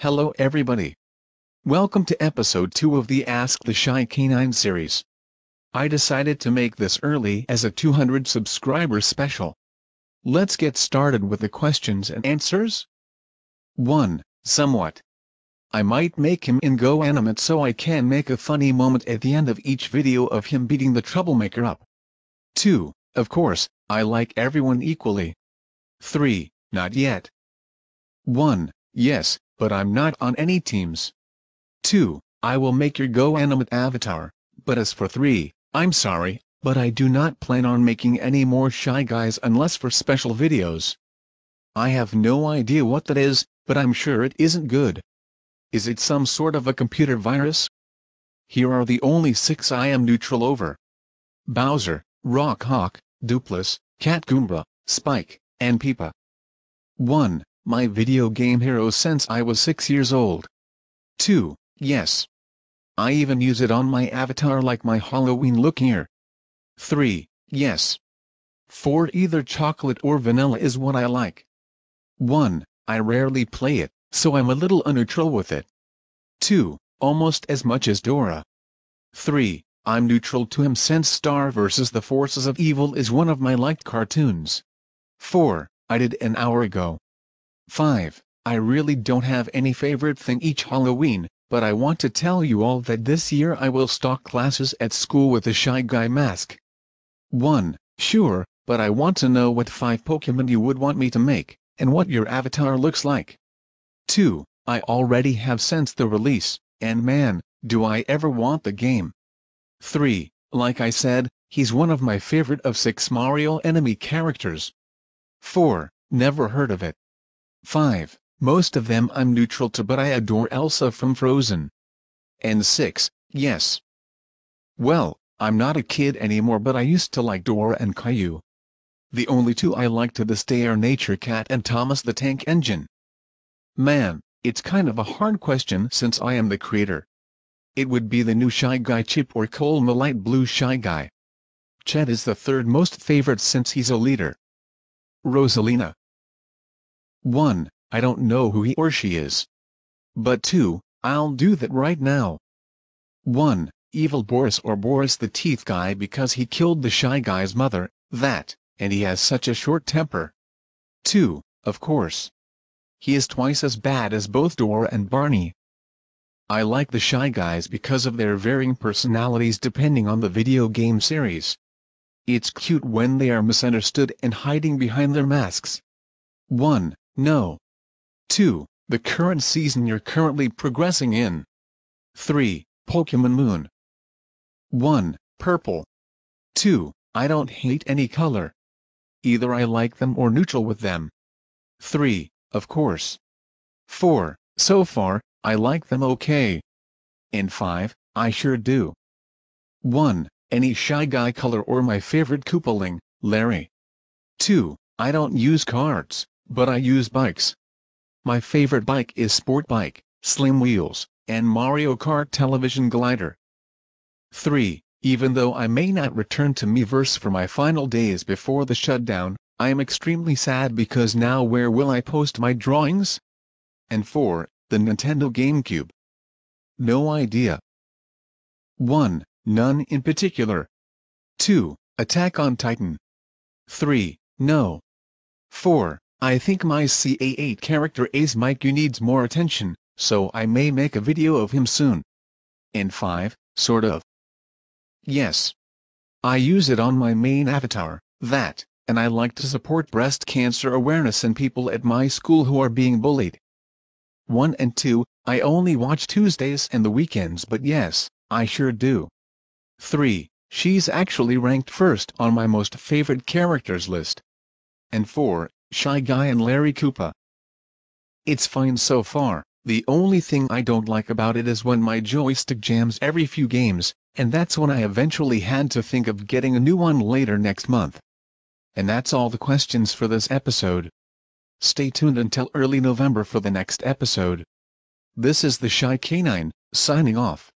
Hello everybody. Welcome to episode 2 of the Ask the Shy Canine series. I decided to make this early as a 200 subscriber special. Let's get started with the questions and answers. 1. Somewhat. I might make him in GoAnimate so I can make a funny moment at the end of each video of him beating the troublemaker up. 2. Of course, I like everyone equally. 3. Not yet. 1. Yes, but I'm not on any teams. 2. I will make your GoAnimate avatar, but as for 3, I'm sorry, but I do not plan on making any more Shy Guys unless for special videos. I have no idea what that is, but I'm sure it isn't good. Is it some sort of a computer virus? Here are the only six I am neutral over. Bowser, Rock Hawk, Dupless, Cat Goomba, Spike, and Peepa. 1. My video game hero since I was 6 years old. 2. Yes. I even use it on my avatar like my Halloween look here. 3. Yes. 4. Either chocolate or vanilla is what I like. 1. I rarely play it, so I'm a little unneutral with it. 2. Almost as much as Dora. 3. I'm neutral to him since Star vs. the Forces of Evil is one of my liked cartoons. 4. I did an hour ago. 5. I really don't have any favorite thing each Halloween, but I want to tell you all that this year I will stalk classes at school with a Shy Guy mask. 1. Sure, but I want to know what 5 Pokemon you would want me to make, and what your avatar looks like. 2. I already have since the release, and man, do I ever want the game. 3. Like I said, he's one of my favorite of 6 Mario enemy characters. 4. Never heard of it. 5. Most of them I'm neutral to but I adore Elsa from Frozen. And 6. Yes. Well, I'm not a kid anymore but I used to like Dora and Caillou. The only two I like to this day are Nature Cat and Thomas the Tank Engine. Man, it's kind of a hard question since I am the creator. It would be the new Shy Guy Chip or Cole Light Blue Shy Guy. Chet is the third most favorite since he's a leader. Rosalina 1. I don't know who he or she is. But 2. I'll do that right now. 1. Evil Boris or Boris the Teeth Guy because he killed the Shy Guy's mother, that, and he has such a short temper. 2. Of course. He is twice as bad as both Dora and Barney. I like the Shy Guys because of their varying personalities depending on the video game series. It's cute when they are misunderstood and hiding behind their masks. 1. No. 2. The current season you're currently progressing in. 3. Pokemon Moon. 1. Purple. 2. I don't hate any color. Either I like them or neutral with them. 3. Of course. 4. So far, I like them okay. And 5. I sure do. 1. Any Shy Guy color or my favorite Koopaling, Larry. 2. I don't use cards but I use bikes. My favorite bike is Sport Bike, Slim Wheels, and Mario Kart Television Glider. 3. Even though I may not return to Miiverse for my final days before the shutdown, I am extremely sad because now where will I post my drawings? And 4. The Nintendo GameCube. No idea. 1. None in particular. 2. Attack on Titan. 3. No. 4. I think my CA8 character Ace Mike needs more attention, so I may make a video of him soon. And 5, sort of. Yes. I use it on my main avatar, that, and I like to support breast cancer awareness and people at my school who are being bullied. 1 and 2, I only watch Tuesdays and the weekends but yes, I sure do. 3, she's actually ranked first on my most favorite characters list. And 4, Shy Guy and Larry Koopa. It's fine so far, the only thing I don't like about it is when my joystick jams every few games, and that's when I eventually had to think of getting a new one later next month. And that's all the questions for this episode. Stay tuned until early November for the next episode. This is the Shy Canine, signing off.